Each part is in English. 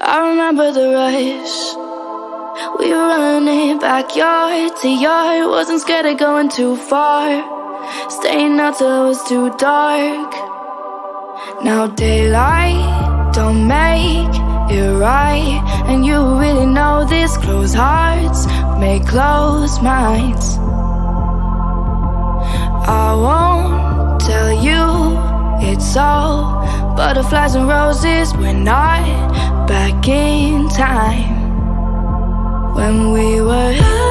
I remember the rush. We were running backyard to yard. Wasn't scared of going too far. Staying out till it was too dark. Now daylight don't make it right. And you really know this. Close hearts make close minds. I won't tell you it's all butterflies and roses. We're not back in time when we were.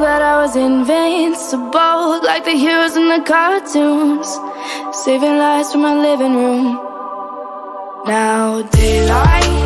Was invincible Like the heroes in the cartoons. Saving lives from my living room. Now daylight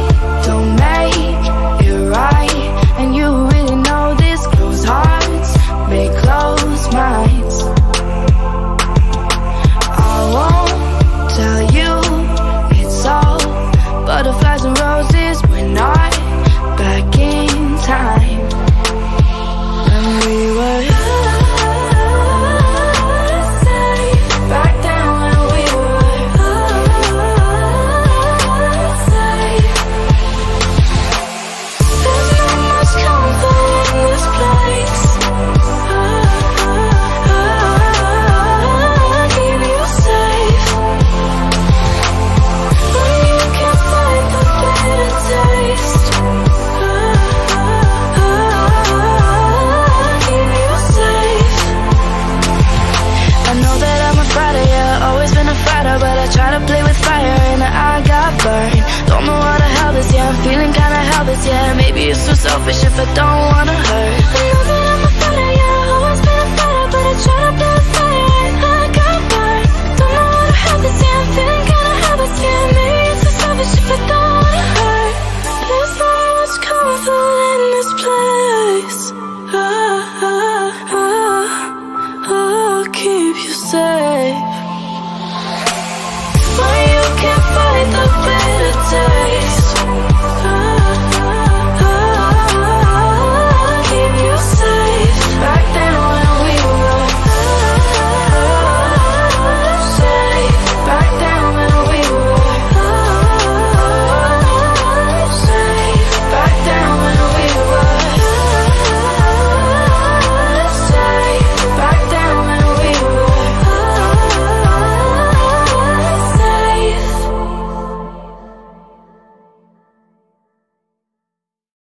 so selfish if I don't wanna hurt